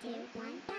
two, one, go!